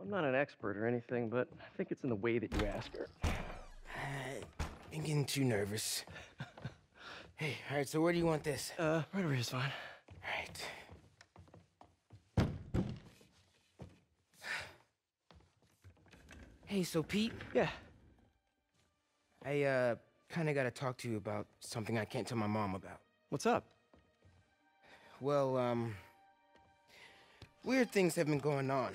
I'm not an expert or anything, but I think it's in the way that you ask her. I'm getting too nervous. hey, all right, so where do you want this? Uh, right over here's fine. All right. Hey, so Pete, Yeah. I, uh, kinda gotta talk to you about something I can't tell my mom about. What's up? Well, um, weird things have been going on.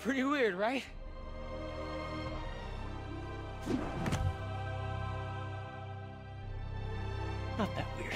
Pretty weird, right? Not that weird.